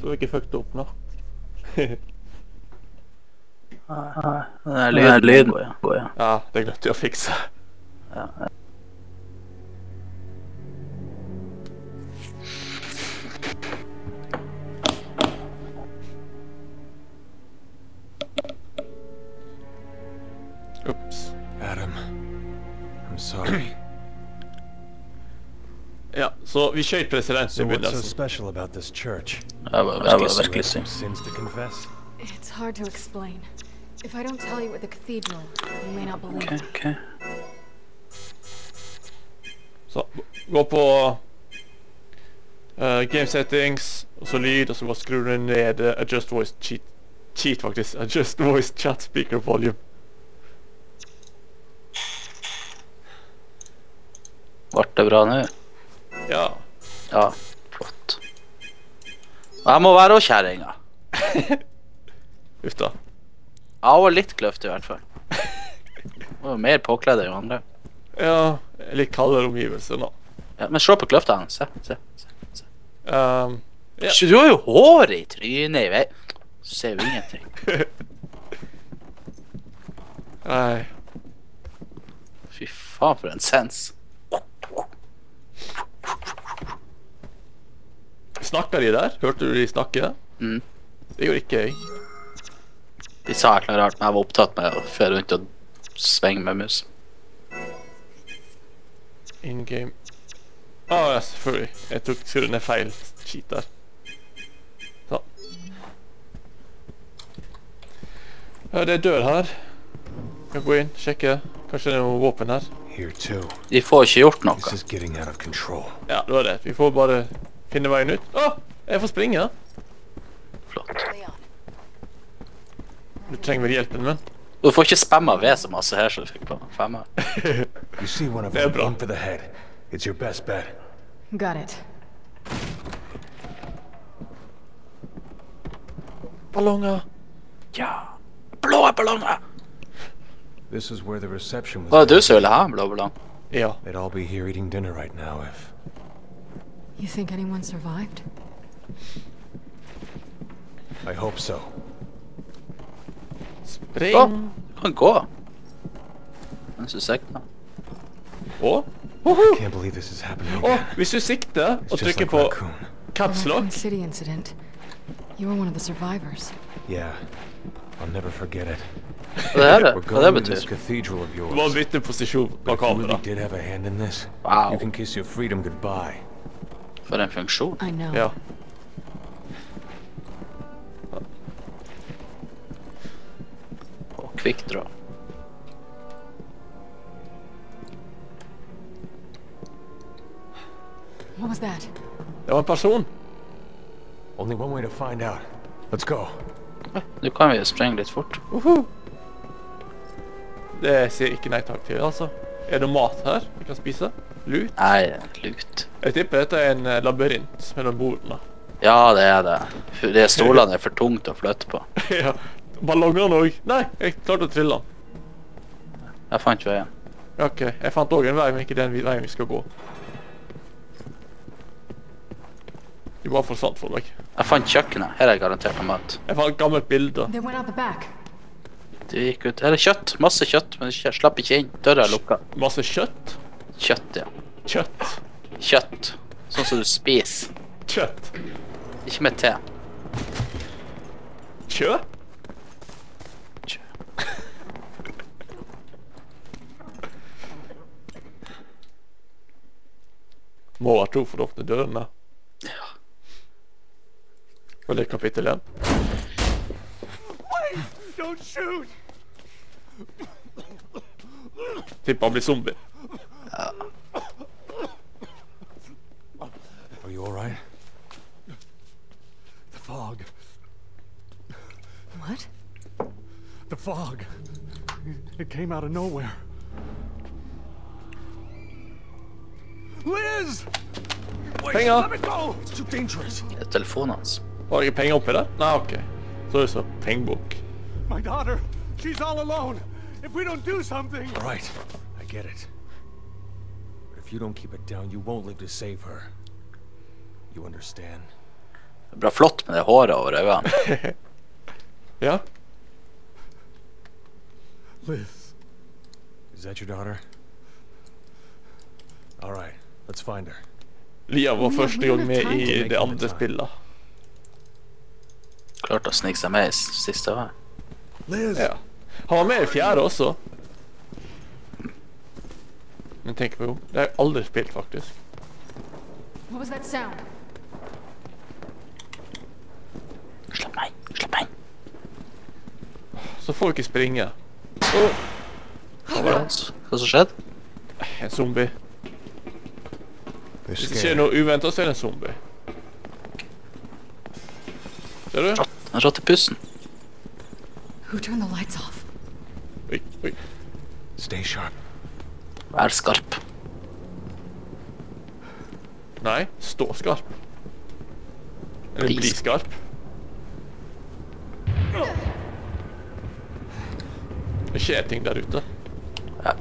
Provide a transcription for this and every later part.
Så er ikke fucket opp nå. Den er lyden, går, ja. ja. Ja, det glemte jeg å fikse. ja. Ups. Så vi skjøt presidenten so i what's so begynnelsen. special about this church? Det var You virkelig, have virkelig some synd. sins to confess? It's hard to explain. If I don't tell you at the cathedral, you may not believe Ok, it. ok. Så gå på eh, game settings, og så lyd, og så bare skrur du ned eh, adjust voice cheat. Cheat, faktisk. Adjust voice chat speaker volume. Ble det bra nå? Ja. Ja, flott. Og Jeg må være òg kjerringa. Uff da. Jeg var litt kløft i hvert fall. Jeg var mer påkledd enn andre. Ja, litt kaldere omgivelser nå. Ja, men se på kløfta hans. Se, se. se, se. Um, Ja. Du har jo hår i trynet i vei. Du ser jo ingenting. nei. Fy faen, for en sens. Snakka de der? Hørte du de snakke? Mm. Det gjorde ikke jeg. De sa et eller annet rart, men jeg var opptatt med å føre rundt og svinge med mus. In game. Ah, ja, selvfølgelig. Jeg tok skrudd ned feil cheat der. Sånn. Ja, det er dør her. Kan gå inn, sjekke. Kanskje det er noe våpen her. Here. De får ikke gjort noe. Ja, det var det. Vi får bare finne veien ut. Å, jeg får springe. Flott. Du trenger vel hjelpen min? Du får ikke spamma ved så masse her som du fikk på femmer. You see one of Det er them bra. aim for the head. It's your best bet. got it. Ballonger. Ja. Blå ballonger! This is where the reception was. Var det du held. som ville ha en blå ballong? Ja. They'd all be here eating dinner right now if. You think anyone survived? I hope so. Spring. Å, du kan gå. Mens du sikter. Å. Can't believe this is happening Å, again. hvis du sikter It's og just trykker like på raccoon. caps The Raccoon lock City incident. You were one of the survivors. Yeah, I'll never forget it. Hva det er det? We're Hva det going to this betyr? cathedral of Du må yours. bytte posisjon But på if you really kamera. did have a hand in this, Wow. you can kiss your freedom goodbye. For en funksjon. Ja. Og kvikkdra. What was that? Det var en person. Only one way to find out. Let's go. Nå kan vi sprenge litt fort. Det sier ikke nei takk til, altså. Er det mat her vi kan spise? Lut? Nei, lut. Jeg tipper dette er en eh, labyrint mellom bordene. Ja, det er det. De stolene er for tungt å flytte på. ja. Ballongene òg. Nei, jeg klarte å trille den. Jeg fant veien. OK. Jeg fant òg en vei, men ikke den veien vi skal gå. De bare forsvant for meg. Jeg fant kjøkkenet. Her er garantert noe mat. Jeg fant et gammelt bilde. De gikk ut. Her er kjøtt. Masse kjøtt, men jeg slapp ikke inn. Døra er lukka. Masse kjøtt. Kjøtt, ja. Kjøtt. Kjøtt. Sånn som du spiser. Kjøtt. Ikke med te. Kjø? Kjø. Må være to for å åpne dørene. Ja. Og det er kapittel én. Don't! Tipper han blir zombie. Are you all right? The fog. What? The fog. It came out of nowhere. Liz! Wait, Penger. let me go! It's too dangerous. Det er telefonen hans. Var det ikke penger oppi der? Nei, OK. Så er det så pengebok. My daughter, she's all alone. If we don't do something. All right, I get it. But if you don't keep it down, you won't live to save her. You understand? Bra flott med det håret over øynene. Ja. Liz. Is that your daughter? All right, let's find her. Lia var første gang med i det andre spillet. Klarte å snike seg med i s- siste år. Liz! Ja. Han var med i fjerde også. Men tenk på jo, det har jeg aldri spilt faktisk. What was that sound? Slipp meg. Slipp meg. Så får vi ikke springe. Hva var det? Hva som skjedde? en zombie. Hvis det skjer noe uventet, så er det en zombie. Ser du? Han satt i pussen. Who turned the lights off? Oi, oi. Stay sharp. Vær skarp. Nei, stå skarp. Eller Bli skarp. Det skjer ting der ute. Ja.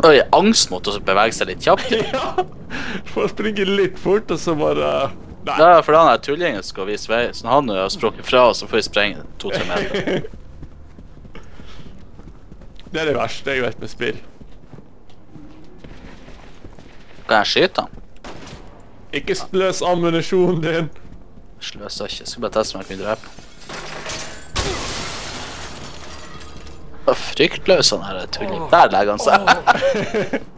Det er angst mot å bevege seg litt kjapt. Ja! Får springe litt fort, og så bare Nei. er fordi han er tullingen som skal vise vei. Så når han har sprukket fra, så får vi sprenge to-tre meter. Det er det verste jeg vet med spill. Kan jeg skyte han? Ikke sløs ammunisjonen din. Sløsa ikke. Skal bare teste om jeg kan drepe han. Å, Fryktløs han her tulling. Der legger han seg.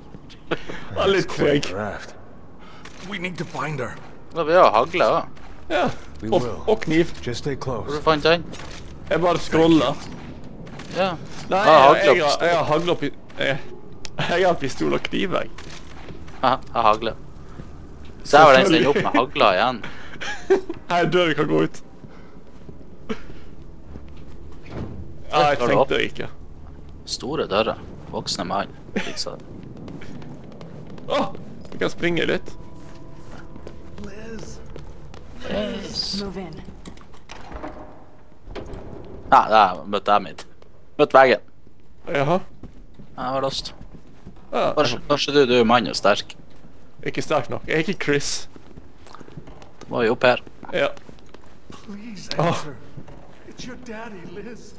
Han er litt treg. Raft. We need to find her. Nå, vi har hagle òg. Ja. Og, og kniv. Just stay Hvor du fant den? Jeg bare scroller. Ja. Nei, jeg, jeg, jeg har hagle og jeg, jeg har pistol og kniv, jeg. Jeg har hagle. Så jeg var den som endte opp med hagla igjen. Nei, døra kan gå ut. Ja, jeg tenkte det ikke. Store dører. Voksne mann. Fiksa det. Å, vi kan springe litt. Liz! Move in. Nei, der møtte jeg mitt. Møtte veggen. Jaha. Jeg var lost. Ja, Kanskje, kanskje du, du er mann og sterk. ikke sterk nok. Jeg er ikke Chris. Det må jo opp her. Ja. Please Oh. It's your daddy, Liz.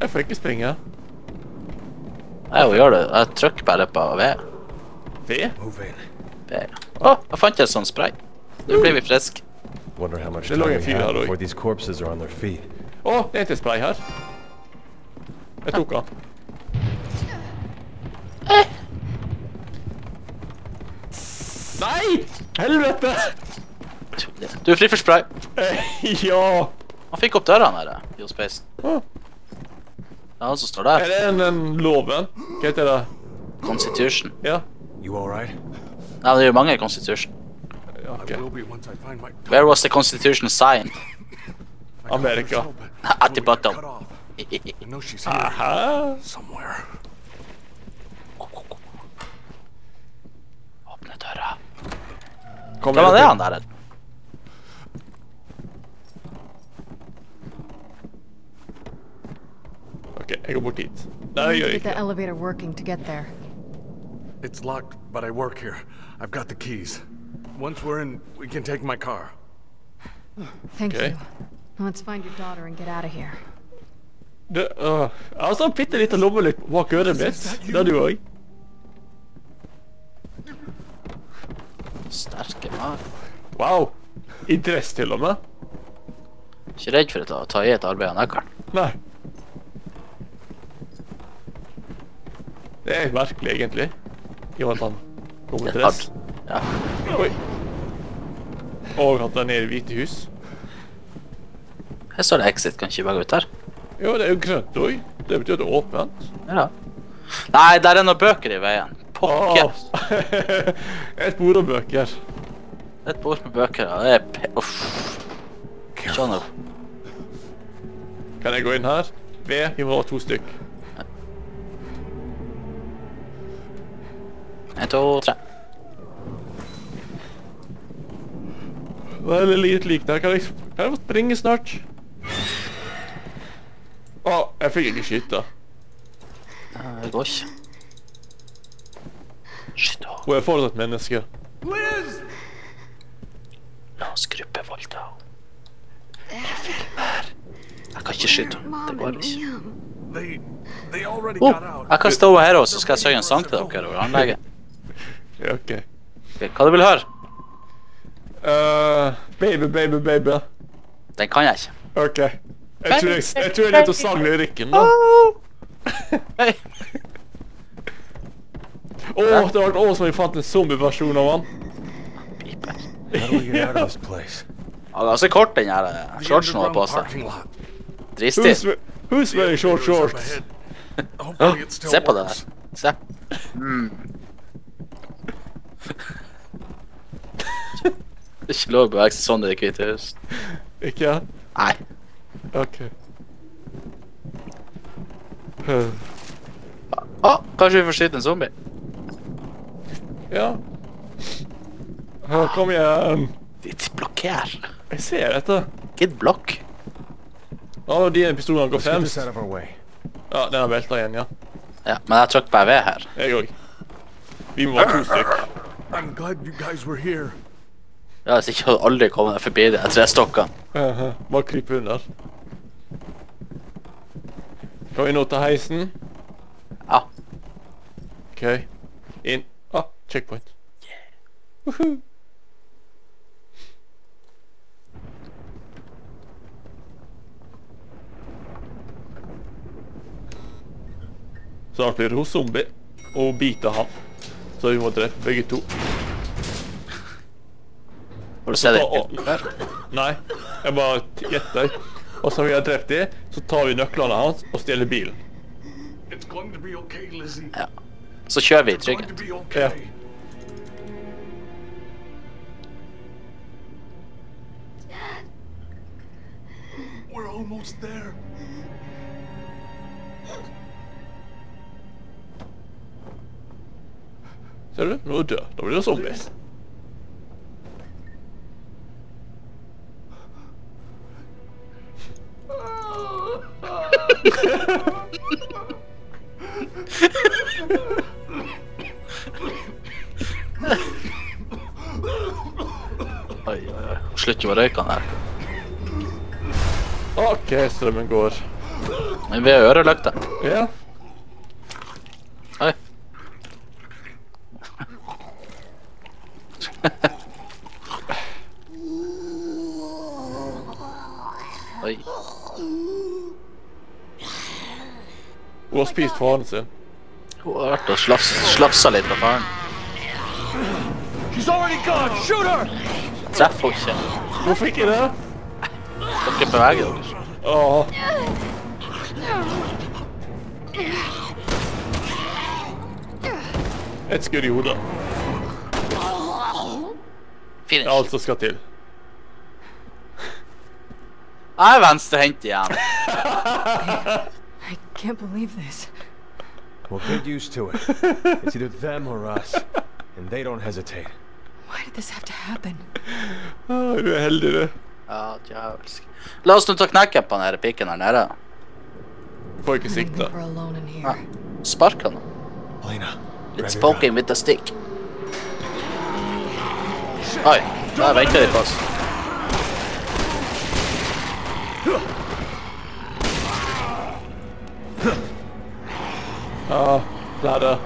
Jeg får ikke springe. Jeg jo gjør det. Jeg trykker bare på V. V? V. Å, jeg fant en sånn spray. Nå blir vi friske. Wonder how much Det lå en fyr her, before Roy. these corpses are on their feet. Å, det er en spray her. Jeg tok han. Nei! Helvete! Du er fri for spray. Ja! Han fikk opp døra her, eh, Jo Space. Det er han som står der. Er det en, den loven? Hva heter det? Constitution. Ja. You all right? Nei, det er jo mange Constitution. ja I ok. will be once I find my Where was the Constitution signed? My America. At the bottom. Cut off. I know she's here Aha! somewhere. Åpne døra. Kommer Hva var det til- han der? Ok, jeg går bort dit. Nei, jeg gjør Get the elevator working to get there. It's locked, but I work here. I've got the keys. Once we're in, we can take my car. Thank Okay. you. Now let's find your daughter and get out of here. Du, uh, jeg har sånn bitte liten lommelykt bak øret mitt. Det er du òg. Sterke mann. Wow. I dress til og med. Ikke redd for å ta i et arbeid av nøkkelen. Nei. Det er merkelig, egentlig. I og med at han går med Det er dress. Ja. Oi. Og at han er i Hvite hus. Her står det exit. Kan ikke bare gå ut her? Jo, det er jo grønt òg. Det betyr at det er åpent. Ja. Nei, der er noen bøker i veien. Pokker. Åh. Et bord og bøker. Et bord med bøker. Ja. Det er pe... Uff. Skjønner du? Kan jeg gå inn her? V, Vi må ha to stykk. En, to, tre. Det er litt lik der. Kan jeg, kan jeg springe snart? Å, jeg fikk ikke skyte. Det går ikke. Skyt henne. Hun er fortsatt menneske. Liz! voldta henne. Jeg kan ikke skyte henne. Det går ikke. Oh, jeg kan stå her også, så skal jeg synge en sang til dere over anlegget. Ja, OK. Ok, Hva du vil høre? Eh, baby, baby, baby. Den kan jeg ikke. OK. Jeg tror jeg, jeg, tror jeg er nødt til å sange lyrikken, da. Hei. oh, det hadde vært awesome om vi fant en zombieversjon av han. Piper. How do we get out of this place? Han er ganske kort, den her eh, shortsen han har på seg. Dristig. Who's, wearing short shorts? still Se på det der. Se. Mm. Det er ikke lov å bevege seg sånn i Det hvite hus. Ikke? Nei. OK. Huh. Ah, kanskje vi får skyte en zombie? Ja. Ah, Kom igjen. Ditt blokker. Jeg ser dette. Gidd blokk. Ja, de pistolene går fremst. out of our way. Ja, den har velta igjen, ja. Ja, men jeg trykker bare ved her. Jeg òg. Vi må være to stykk. I'm glad you guys were here. Ja, Hvis ikke hadde aldri kommet forbi de trestokkene. Uh Bare krype under. Kan vi nå ta heisen? Ja. OK. Inn. Ah, checkpoint. Yeah. Woohoo. Snart blir hun zombie og biter han. Så vi må drepe begge to. Får du se det? Nei, jeg bare gjetter. Og som vi har drept dem, så tar vi nøklene hans og stjeler bilen. Okay, Ja. Så kjører vi i trygghet. okay. Ja. We're almost there. Ser du? Nå er du død. Da blir det zombie. Oi, oi, oi. Slutt å røyke han her. OK, strømmen går. Men vi har ørelykter. Ja. Hun har spist faren sin. Hun har vært og slafs, slafsa litt på faren. She's already gone! Shoot her! Treffer henne ikke. Hvorfor ikke det? Dere beveger dere. Åh. Et skudd i hodet. Det er Finish. alt som skal til. Jeg er venstrehendt igjen. I can't believe this. Well, get used to it. It's either them or us. And they don't hesitate. Why did this have to happen? Ah, Du er heldig, du. Ja, djevelsk. La oss nå ta knekken på den her pikken her nede. Du får ikke sikte. We're alone in Ja. here. Spark han. Elena, grab It's your gun. poking with a stick. Oi, der venter de på oss. Der, der.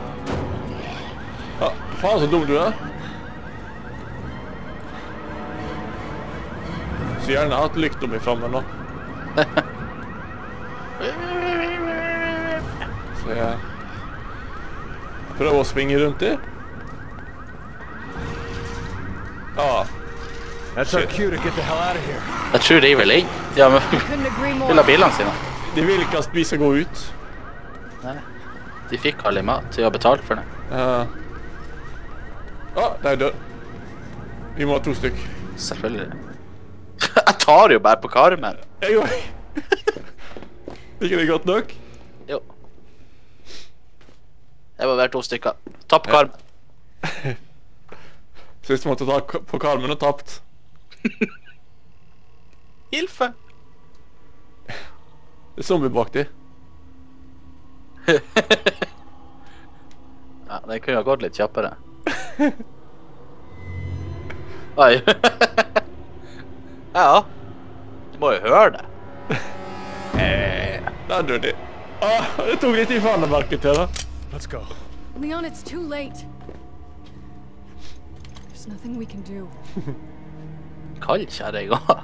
Ja, faen så dum du er. Så gjerne hatt lykta mi framme nå. Så jeg prøver å svinge rundt i. Ja, That's Shit. cue to get the hell out of here. Jeg tror de vil inn. De har Couldn't vil ha bilene sine. de vil ikke at vi skal gå ut. Nei. De fikk aldri mat. De har betalt for det. Ja. Ah, de er død. Vi må ha to stykk. Selvfølgelig. Jeg tar jo bare på karmen. Jeg òg. ikke det godt nok? Jo. Det må være to stykker. Ta på karmen. Sist måtte ta på karmen og tapt. Hilfe. Det er zombie bak de. Ja, det kunne ha gått litt kjappere. Oi. Ja. Du må jo høre det. Eh, Der døde de. Ah, det tok litt i faen å merke til det. Let's go. Leon, it's too late. There's nothing we can do. Kald kjerring òg.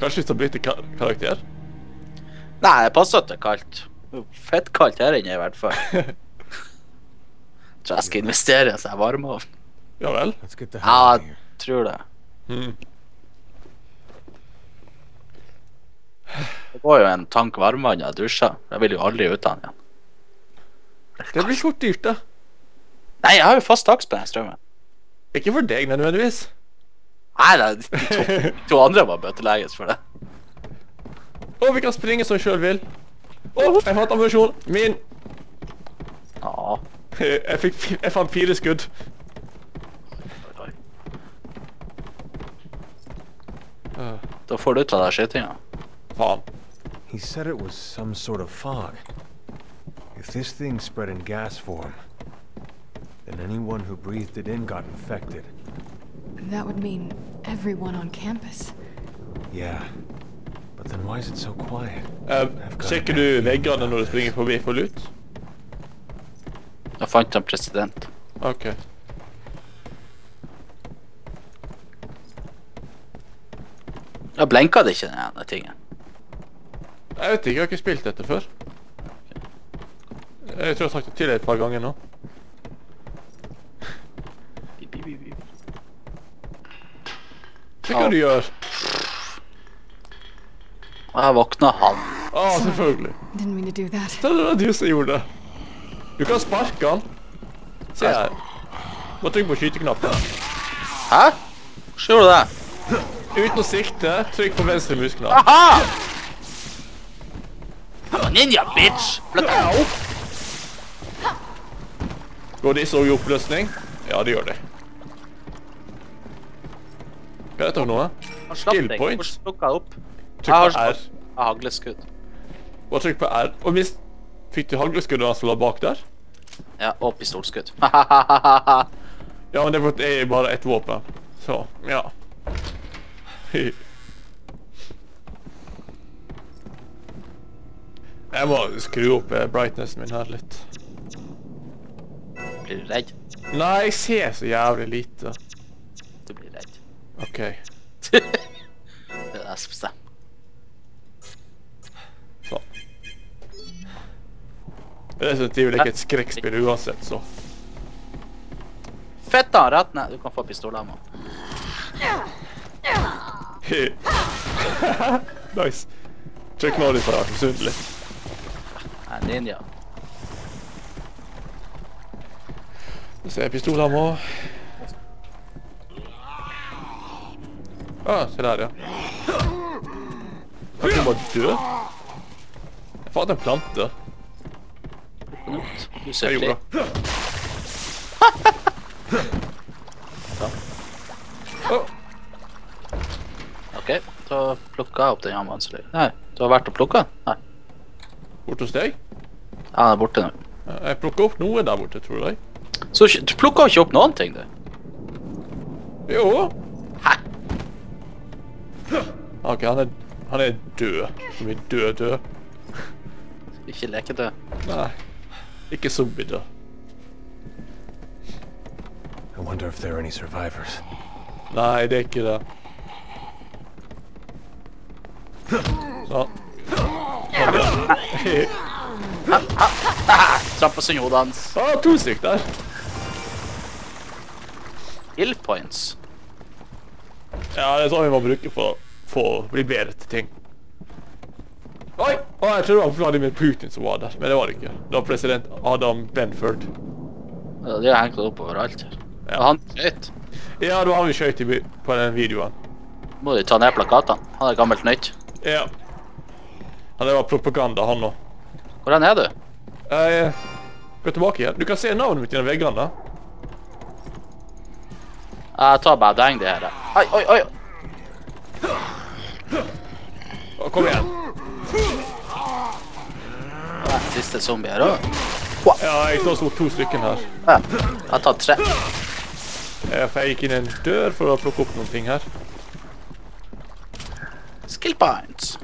Kanskje vi skal bytte ka karakter? Nei, det passer at det er kaldt. Det er Fett kaldt her inne, i hvert fall. Tror jeg skal investere i en varmer opp. Ja vel? Ja, jeg tror det. Mm. Det går jo en tank varmvann jeg dusjer. Jeg vil jo aldri ut av den igjen. Det blir fort dyrt, da. Nei, jeg har jo fast takst på den strømmen. Ikke for deg nødvendigvis. Nei, nei, de to, de to andre må bøtelegges for det. Og vi kan springe som sjøl vil. Å, jeg fant ammunisjon. Min. Ja. Jeg, fikk, fi- jeg fant fire skudd. oi, oi. Da får du ut av den skytinga. Faen. He said it was some sort of fog. If this thing spread in gas form, then anyone who breathed it in got infected. That would mean everyone on campus. Yeah. So quiet? Eh, sjekker du veggene når du springer forbi for lut? Jeg fant en president. OK. Jeg blenka det ikke, den ene tingen. Jeg vet ikke, jeg har ikke spilt dette før. Jeg tror jeg har sagt det til deg et par ganger nå. Hva hva du gjør. Jeg våkna han. Å, selvfølgelig. That. Så det var du som gjorde det. Du kan sparke han. Se her. Bare trykk på skyteknappen. Hæ? Hvordan gjorde du det? Uten å sikte, trykk på venstre musknapp. Aha! Ninja, bitch! Flytt deg opp! Går disse òg i oppløsning? Ja, det gjør de. Hva er dette for noe? Skill deg. points. Hvordan jeg opp? Trykk Jeg har på R. Har hagleskudd. Bare trykk på R. Og hvis Fikk du hagleskuddet han som lå bak der? Ja, og pistolskudd. Ja, men er det er bare ett våpen. Så, ja. Jeg må skru opp eh, brightnessen min her litt. Blir du redd? Nei, jeg ser så jævlig lite. Du blir redd. OK. Resident Evil er ikke et skrekkspill uansett, så Fett da, rett ned. Du kan få pistolammo. Nice. Check nå litt på det, misunnelig. Nei, ninja. Så ser jeg pistolammo. Ah, se der, ja. Kan ikke bare dø? Jeg fant en plante. Knut. Du ser fri. det. OK, da plukket jeg opp den jammen som ligger Nei, du har vært og plukka den? Nei. bort hos deg? Ja, den er borte nå. Jeg plukket opp noe der borte, tror jeg. Så du plukka ikke opp noen ting, du? Jo. Hæ? Ok, han er, han er død. Som i død, død. Ikke leketøy? Nei. Ikke zombie, da. I wonder if there are any survivors. Nei, det er ikke det. Sånn. Seg i hodet hans. Å, to stykk der. Hill points. Ja, det er sånn vi må bruke for å bli bedre til ting. Oi! Å, jeg trodde det var Vladimir Putin som var der, men det var det ikke. Det var president Adam Benford. Ja, De har hengt opp overalt her. Ja. Han skøyt. Ja, det var han vi skøyt på den videoen. Må de ta ned plakatene. Han er gammelt nytt. Ja. Ja, det var propaganda, han òg. Hvor er du? Jeg går tilbake igjen. Du kan se navnet mitt gjennom veggene. Jeg tar bare deng det her. Oi, oi, oi. Kom igjen er siste zombie her også. Wow. Ja, jeg står stort to stykker her. Ja. Jeg har tatt tre. Eh, jeg gikk inn en dør for å plukke opp noen ting her. Skill points.